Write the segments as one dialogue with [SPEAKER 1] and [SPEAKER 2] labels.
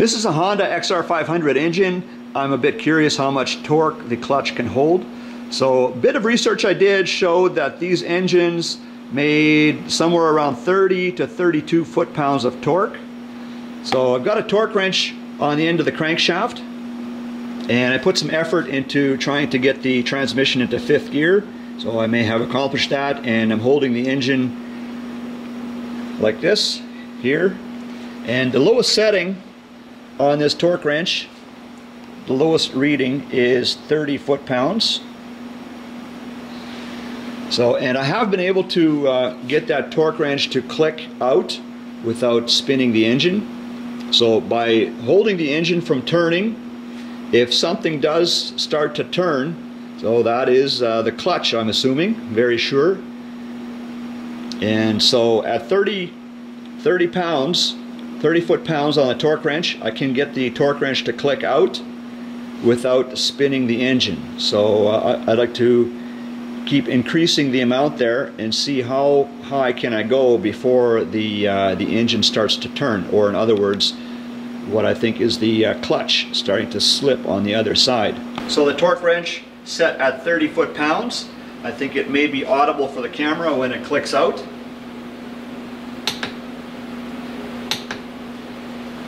[SPEAKER 1] This is a Honda XR500 engine. I'm a bit curious how much torque the clutch can hold. So a bit of research I did showed that these engines made somewhere around 30 to 32 foot-pounds of torque. So I've got a torque wrench on the end of the crankshaft and I put some effort into trying to get the transmission into fifth gear. So I may have accomplished that and I'm holding the engine like this here. And the lowest setting on this torque wrench, the lowest reading is 30 foot-pounds. So, and I have been able to uh, get that torque wrench to click out without spinning the engine. So by holding the engine from turning, if something does start to turn, so that is uh, the clutch I'm assuming, very sure. And so at 30, 30 pounds, 30 foot-pounds on the torque wrench, I can get the torque wrench to click out without spinning the engine. So uh, I'd like to keep increasing the amount there and see how high can I go before the uh, the engine starts to turn or in other words what I think is the uh, clutch starting to slip on the other side. So the torque wrench set at 30 foot-pounds. I think it may be audible for the camera when it clicks out.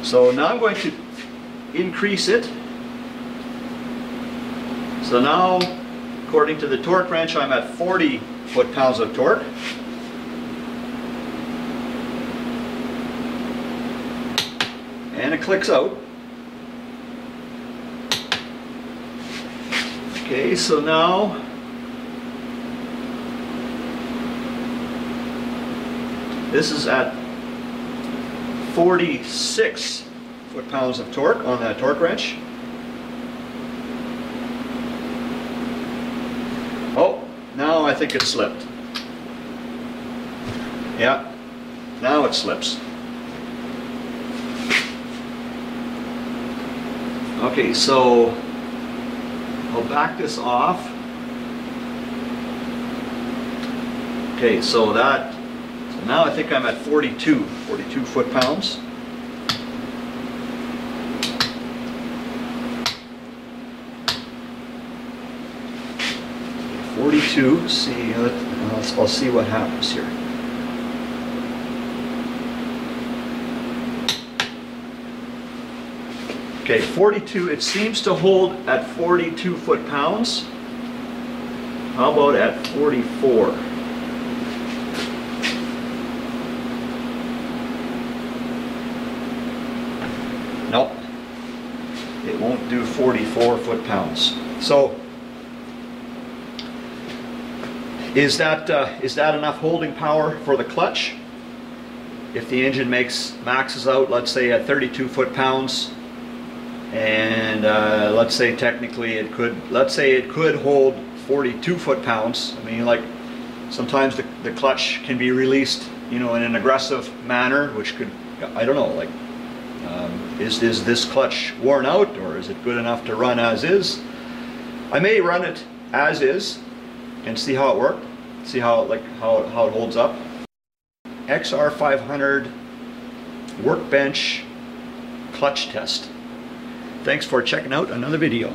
[SPEAKER 1] So now I'm going to increase it. So now According to the torque wrench, I'm at 40 foot-pounds of torque. And it clicks out. Okay, so now this is at 46 foot-pounds of torque on that torque wrench. Oh, now I think it slipped. Yeah, now it slips. Okay, so I'll back this off. Okay, so that, now I think I'm at 42, 42 foot-pounds. 42, see, let's, I'll see what happens here. Okay, 42, it seems to hold at 42 foot-pounds. How about at 44? Do 44 foot-pounds. So is that, uh, is that enough holding power for the clutch? If the engine makes maxes out, let's say at 32 foot-pounds, and uh, let's say technically it could, let's say it could hold 42 foot-pounds. I mean, like sometimes the, the clutch can be released, you know, in an aggressive manner, which could, I don't know, like, um, is, is this clutch worn out or is it good enough to run as is? I may run it as is and see how it worked. See how like how how it holds up. XR500 workbench clutch test. Thanks for checking out another video.